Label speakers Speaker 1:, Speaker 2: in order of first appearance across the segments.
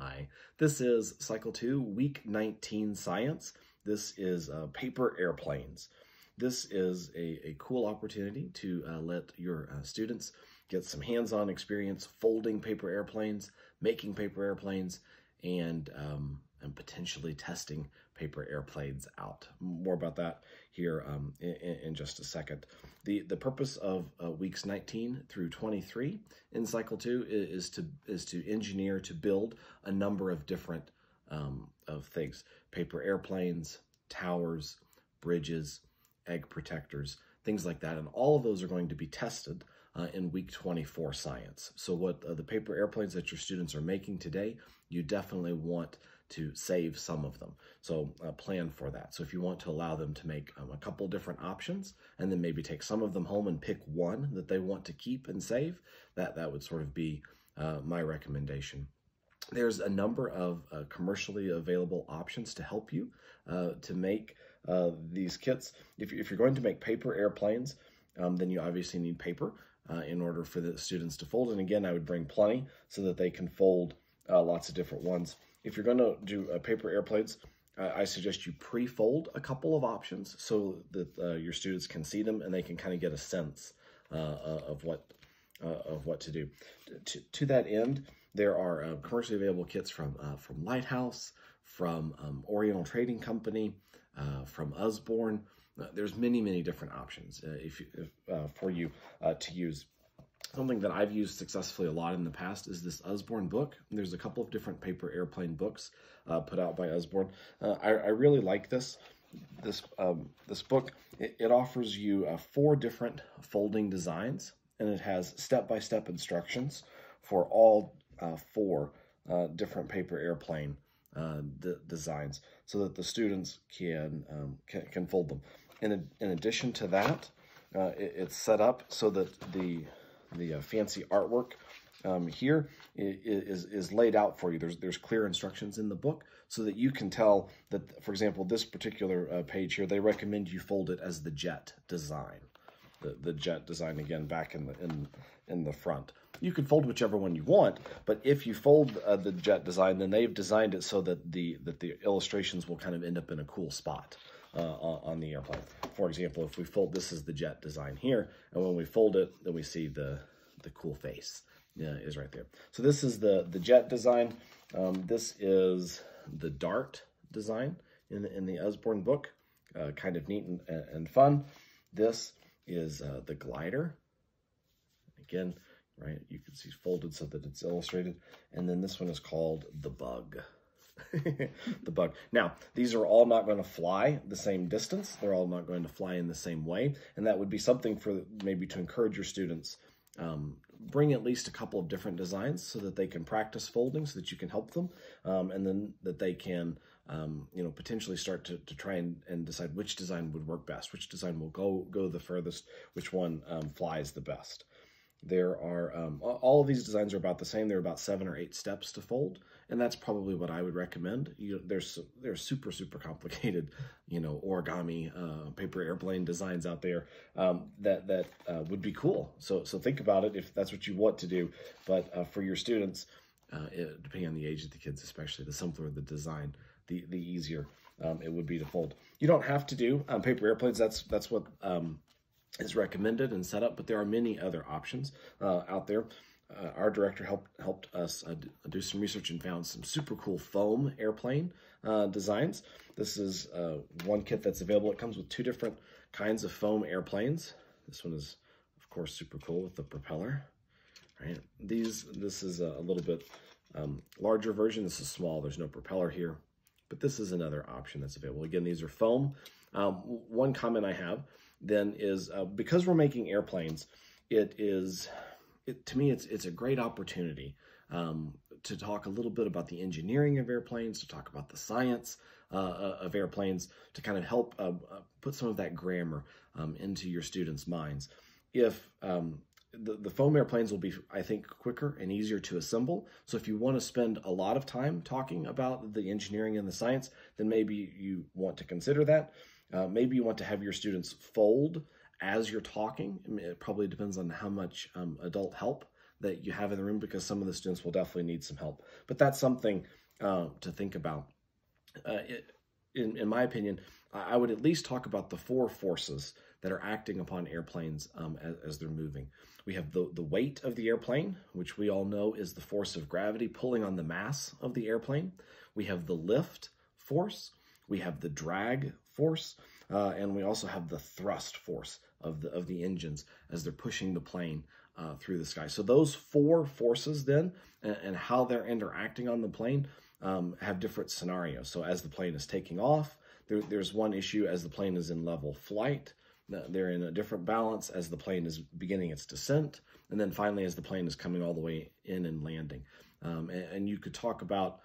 Speaker 1: Hi, this is Cycle 2, Week 19 Science. This is uh, paper airplanes. This is a, a cool opportunity to uh, let your uh, students get some hands-on experience folding paper airplanes, making paper airplanes, and, um, and potentially testing paper airplanes out. More about that here um, in, in, just a second. The, the purpose of uh, weeks 19 through 23 in cycle two is, to, is to engineer, to build a number of different um, of things. Paper airplanes, towers, bridges, egg protectors, things like that. And all of those are going to be tested uh, in week 24 science. So what uh, the paper airplanes that your students are making today, you definitely want to save some of them. So uh, plan for that. So if you want to allow them to make um, a couple different options and then maybe take some of them home and pick one that they want to keep and save, that, that would sort of be uh, my recommendation. There's a number of uh, commercially available options to help you uh, to make uh, these kits. If, if, you're going to make paper airplanes, um, then you obviously need paper uh, in order for the students to fold. And again, I would bring plenty so that they can fold lots of different ones. If you're going to do uh, paper airplanes, uh, I suggest you pre-fold a couple of options so that uh, your students can see them and they can kind of get a sense uh, uh, of what of what to do. To, to that end, there are commercially available kits from from Lighthouse, from um, Oriental Trading Company, from Usborne. there's many, many different options if, if for you to use. Something that I've used successfully a lot in the past is this Usborne book. There's a couple of different paper airplane books uh, put out by Usborne. Uh, I, I, really like this this um, this book. It, it offers you uh, four different folding designs, and it has step-by-step -step instructions for all uh, four uh, different paper airplane uh, designs, so that the students can um, can, can, fold them. In, in addition to that, it, it's set up so that the the uh, fancy artwork um, here is, is laid out for you. There's, there's clear instructions in the book so that you can tell that, for example, this particular uh, page here, they recommend you fold it as the jet design. The, the jet design again back in the in in the front. You can fold whichever one you want, but if you fold uh, the jet design, then they've designed it so that the that the illustrations will kind of end up in a cool spot uh, on the airplane. For example, if we fold, this is the jet design here, and when we fold it, then we see the, the cool face yeah, is right there. So this is the, the jet design. Um, this is the dart design in the, in the Usborne book. Uh, kind of neat and, and fun. This is uh, the glider. Again, right, you can see folded so that it's illustrated. And then this one is called the bug. the bug. Now, these are all not going to fly the same distance. They're all not going to fly in the same way. And that would be something for maybe to encourage your students. Um, bring at least a couple of different designs so that they can practice folding so that you can help them. Um, and then that they can, um, you know, potentially start to, to try and, and decide which design would work best, which design will go, go the furthest, which one um, flies the best. There are, um, all of these designs are about the same. They're about seven or eight steps to fold and that's probably what I would recommend. You, there's there's super super complicated, you know, origami uh, paper airplane designs out there um, that that uh, would be cool. So so think about it if that's what you want to do. But uh, for your students, uh, it, depending on the age of the kids, especially the simpler the design, the the easier um, it would be to fold. You don't have to do um, paper airplanes. That's that's what um, is recommended and set up, but there are many other options uh, out there uh, our director helped helped us uh, do some research and found some super cool foam airplane uh, designs. This is uh, one kit that's available. It comes with two different kinds of foam airplanes. This one is, of course, super cool with the propeller. Right? These, this is a, little bit um, larger version. This is small. There's no propeller here, but this is another option that's available. Again, these are foam. Um, one comment I have then is uh, because we're making airplanes, it is it, to me, it's it's a great opportunity um, to talk a little bit about the engineering of airplanes, to talk about the science uh, uh of airplanes, to kind of help uh, uh, put some of that grammar um, into your students' minds. If um, the, the foam airplanes will be, I think, quicker and easier to assemble. So if you want to spend a lot of time talking about the engineering and the science, then maybe you want to consider that. Uh, maybe you want to have your students fold as you're talking. It probably depends on how much um, adult help that you have in the room because some of the students will definitely need some help. But that's something uh, to think about. Uh, it, in, in my opinion, I would at least talk about the four forces that are acting upon airplanes um, as, as, they're moving. We have the, the weight of the airplane, which we all know is the force of gravity pulling on the mass of the airplane. We have the lift force. We have the drag force. Uh, and we also have the thrust force of the, of the engines as they're pushing the plane uh, through the sky. So those four forces then and, and how they're interacting on the plane um, have different scenarios. So as the plane is taking off, there, there's one issue as the plane is in level flight. They're in a different balance as the plane is beginning its descent. And then finally, as the plane is coming all the way in and landing. Um, and, and, you could talk about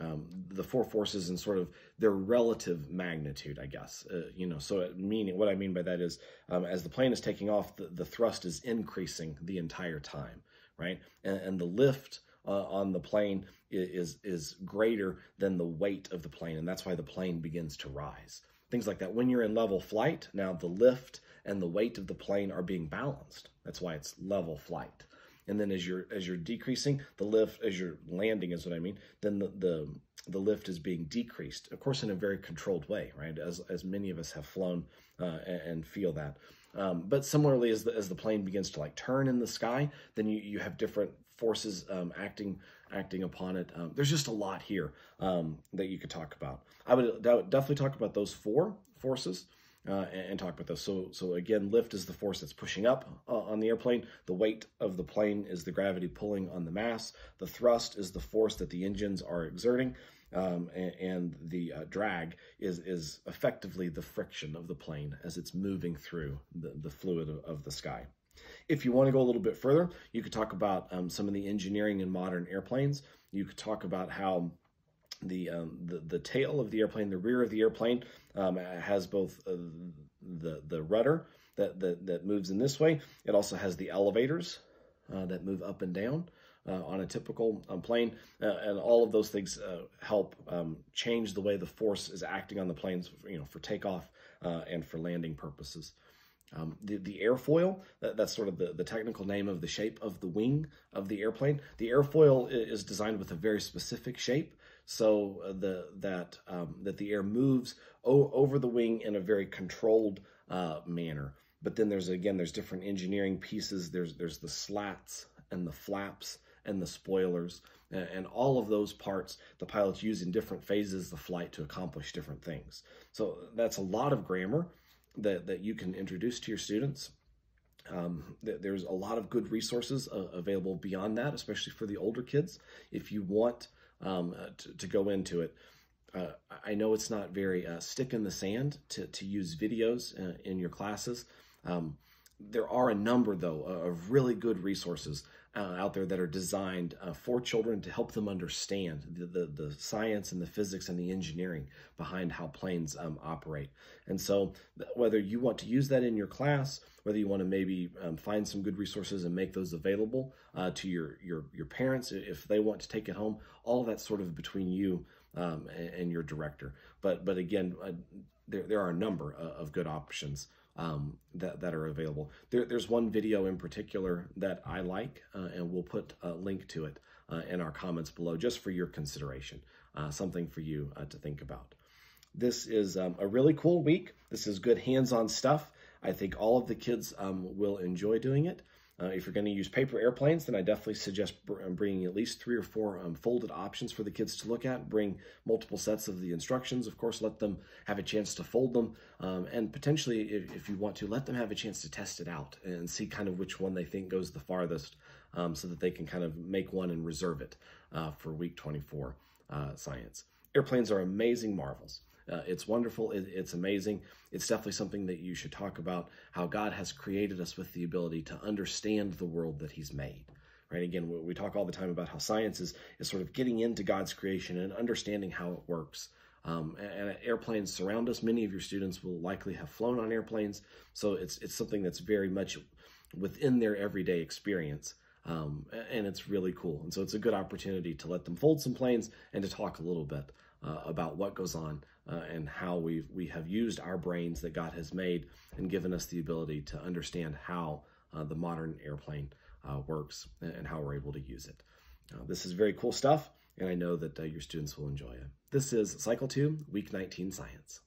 Speaker 1: um, the four forces and sort of their relative magnitude, I guess. Uh, you know, so meaning what I mean by that is um, as the plane is taking off, the, the thrust is increasing the entire time, right? And, and the lift uh, on the plane is is greater than the weight of the plane, and that's why the plane begins to rise. Things like that. When you're in level flight, now the lift and the weight of the plane are being balanced. That's why it's level flight and then as you're as you're decreasing the lift as you're landing is what i mean then the the, the lift is being decreased of course in a very controlled way right? As as many of us have flown uh, and, and, feel that. Um, but similarly as the as the plane begins to like turn in the sky then you you have different forces um, acting acting upon it. Um, there's just a lot here um, that you could talk about. I would definitely talk about those four forces uh, and, talk about those. So, so again, lift is the force that's pushing up uh, on the airplane. The weight of the plane is the gravity pulling on the mass. The thrust is the force that the engines are exerting. Um, and, and, the uh, drag is is effectively the friction of the plane as it's moving through the, the fluid of, of the sky. If you want to go a little bit further, you could talk about um, some of the engineering in modern airplanes. You could talk about how the, um, the the tail of the airplane, the rear of the airplane, um, has both uh, the the rudder that, that that moves in this way. It also has the elevators uh, that move up and down. Uh, on a typical um, plane, uh, and all of those things uh, help um, change the way the force is acting on the planes, you know, for takeoff uh, and for landing purposes. Um, the, the airfoil, that, that's sort of the, the technical name of the shape of the wing of the airplane. The airfoil is designed with a very specific shape so uh, the that um, that the air moves over the wing in a very controlled uh, manner. But then there's again there's different engineering pieces. There's there's the slats and the flaps and the spoilers and, all of those parts the pilots use in different phases of the flight to accomplish different things. So that's a lot of grammar that that you can introduce to your students. Um, there's a lot of good resources uh, available beyond that, especially for the older kids. If you want um, uh, to, to, go into it. Uh, I know it's not very uh, stick in the sand to, to use videos uh, in your classes. Um, there are a number, though, of really good resources uh, out there that are designed uh, for children to help them understand the, the, the, science and the physics and the engineering behind how planes um, operate. And so, whether you want to use that in your class, whether you want to maybe um, find some good resources and make those available uh, to your, your, your parents if they want to take it home, all of that's sort of between you um, and, and, your director. But, but again, uh, there, there are a number uh, of good options um, that, that are available. There, there's one video in particular that I like, uh, and we'll put a link to it uh, in our comments below just for your consideration, uh, something for you uh, to think about. This is um, a really cool week. This is good hands-on stuff. I think all of the kids um, will enjoy doing it. Uh, if you're going to use paper airplanes, then I definitely suggest um, bringing at least three or four um, folded options for the kids to look at. Bring multiple sets of the instructions. Of course, let them have a chance to fold them. Um, and potentially, if, if, you want to, let them have a chance to test it out and see kind of which one they think goes the farthest um, so that they can kind of make one and reserve it uh, for week 24 uh, science. Airplanes are amazing marvels. Uh, it's wonderful. It, it's amazing. It's definitely something that you should talk about how God has created us with the ability to understand the world that He's made. Right? Again, we, we talk all the time about how science is, is sort of getting into God's creation and understanding how it works. Um, and, and, airplanes surround us. Many of your students will likely have flown on airplanes, so it's it's something that's very much within their everyday experience. Um, and it's really cool. And so it's a good opportunity to let them fold some planes and to talk a little bit uh, about what goes on uh, and how we we have used our brains that God has made and given us the ability to understand how uh, the modern airplane uh, works and how we're able to use it. Uh, this is very cool stuff, and I know that uh, your students will enjoy it. This is Cycle 2, Week 19 Science.